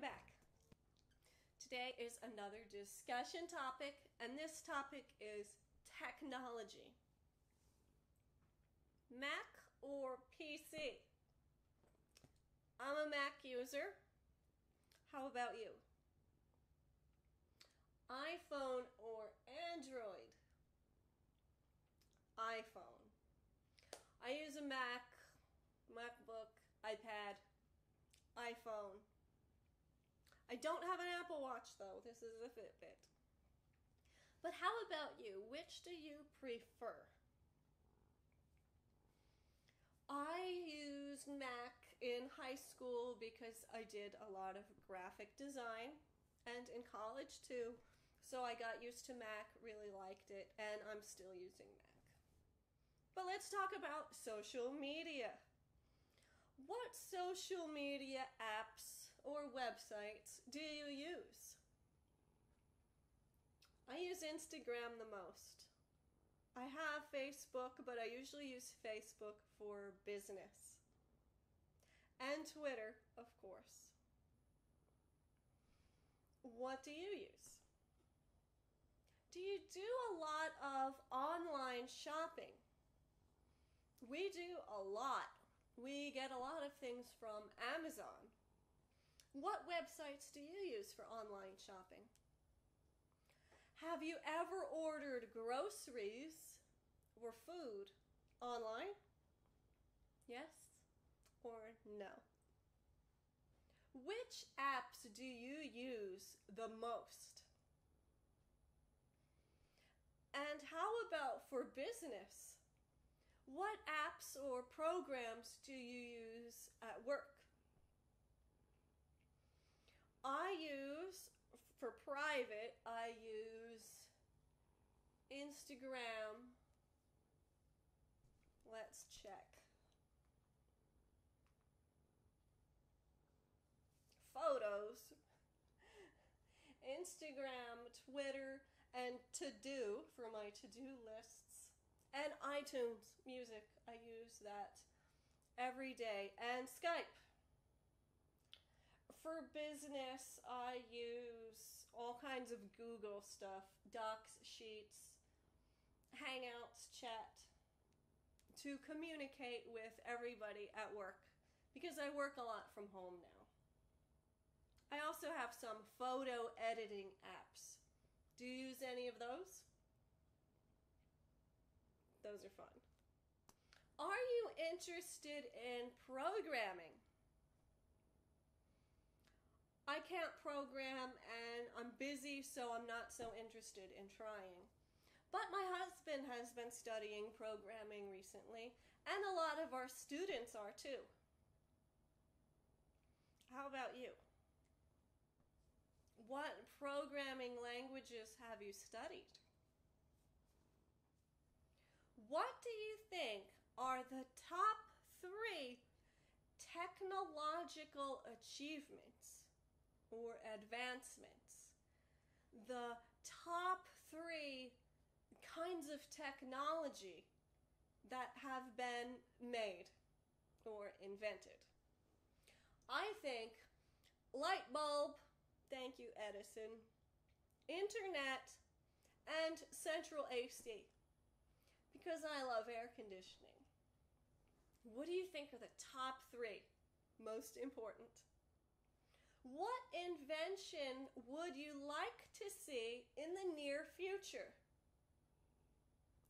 Back. Today is another discussion topic, and this topic is technology. Mac or PC? I'm a Mac user. How about you? iPhone or Android? iPhone. I use a Mac, MacBook, iPad, iPhone. I don't have an Apple Watch though. This is a Fitbit. But how about you? Which do you prefer? I used Mac in high school because I did a lot of graphic design and in college too. So I got used to Mac, really liked it, and I'm still using Mac. But let's talk about social media. What social media apps websites do you use? I use Instagram the most. I have Facebook, but I usually use Facebook for business. And Twitter, of course. What do you use? Do you do a lot of online shopping? We do a lot we get a lot of things from Amazon. What websites do you use for online shopping? Have you ever ordered groceries or food online? Yes or no? Which apps do you use the most? And how about for business? What apps or programs do you use at work? I use, for private, I use Instagram. Let's check. Photos, Instagram, Twitter, and to do for my to do lists and iTunes Music. I use that every day. And Skype. For business, I use all kinds of Google stuff Docs, Sheets, Hangouts, chat to communicate with everybody at work because I work a lot from home now. I also have some photo editing apps. Do you use any of those? Those are fun. Are you interested in programming? I can't program and I'm busy, so I'm not so interested in trying. But my husband has been studying programming recently, and a lot of our students are too. How about you? What programming languages have you studied? What do you think are the top three technological achievements advancements? The top three kinds of technology that have been made or invented. I think light bulb, thank you, Edison, internet, and central AC because I love air conditioning. What do you think are the top three most important? What invention would you like to see in the near future?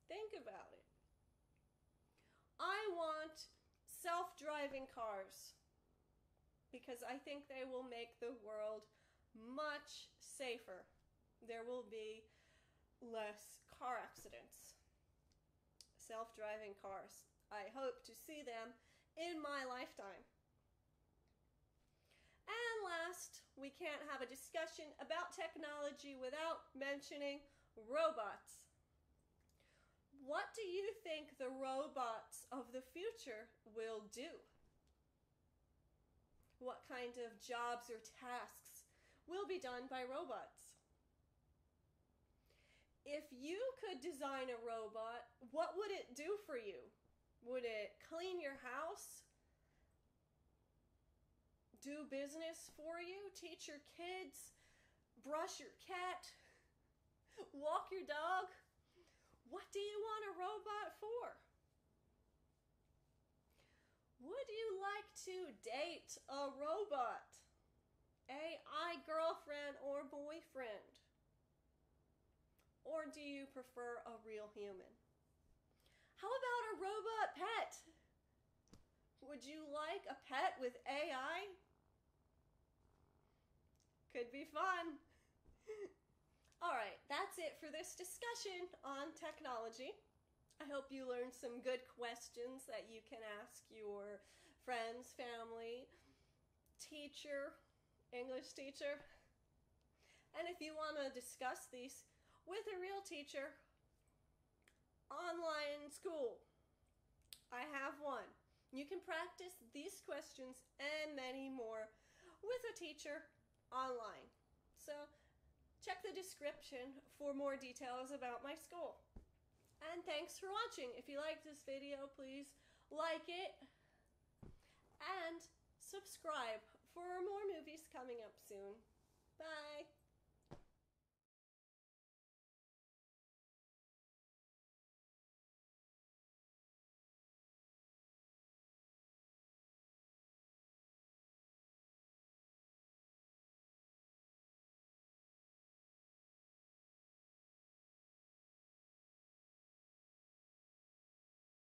Think about it. I want self driving cars because I think they will make the world much safer. There will be less car accidents self driving cars. I hope to see them in my lifetime. And last, we can't have a discussion about technology without mentioning robots. What do you think the robots of the future will do? What kind of jobs or tasks will be done by robots? if you could design a robot, what would it do for you? Would it clean your house? Do business for you, teach your kids, brush your cat, walk your dog. What do you want a robot for? Would you like to date a robot? AI girlfriend or boyfriend? Or do you prefer a real human? How about a robot pet? Would you like a pet with AI? Could be fun. All right, that's it for this discussion on technology. I hope you learned some good questions that you can ask your friends, family, teacher, English teacher. And if you want to discuss these with a real teacher, online school, I have one. You can practice these questions and many more with a teacher online. So check the description for more details about my school. And thanks for watching. If you like this video, please like it and subscribe for more movies coming up soon. Bye.